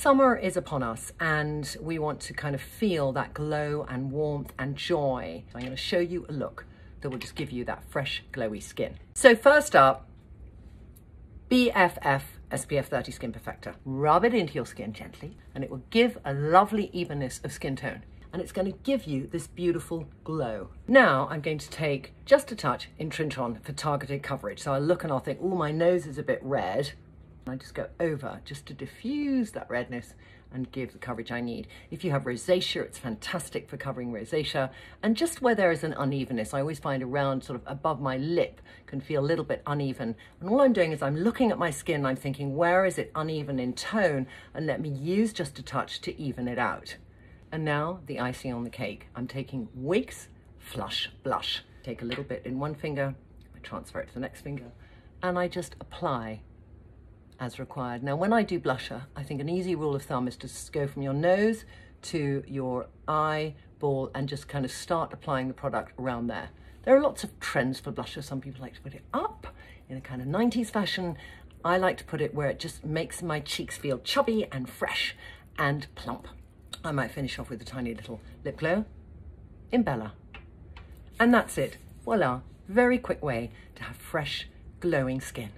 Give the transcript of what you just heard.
Summer is upon us and we want to kind of feel that glow and warmth and joy. So I'm going to show you a look that will just give you that fresh, glowy skin. So first up, BFF SPF 30 Skin Perfector. Rub it into your skin gently and it will give a lovely evenness of skin tone and it's going to give you this beautiful glow. Now I'm going to take just a touch in Trintron for targeted coverage. So I look and I'll think, oh, my nose is a bit red. I just go over just to diffuse that redness and give the coverage I need. If you have rosacea, it's fantastic for covering rosacea. And just where there is an unevenness, I always find around sort of above my lip can feel a little bit uneven. And all I'm doing is I'm looking at my skin I'm thinking, where is it uneven in tone? And let me use just a touch to even it out. And now the icing on the cake. I'm taking Wiggs Flush Blush. Take a little bit in one finger, I transfer it to the next finger, and I just apply as required. Now, when I do blusher, I think an easy rule of thumb is to go from your nose to your eyeball and just kind of start applying the product around there. There are lots of trends for blusher. Some people like to put it up in a kind of 90s fashion. I like to put it where it just makes my cheeks feel chubby and fresh and plump. I might finish off with a tiny little lip glow in Bella. And that's it. Voila. Very quick way to have fresh, glowing skin.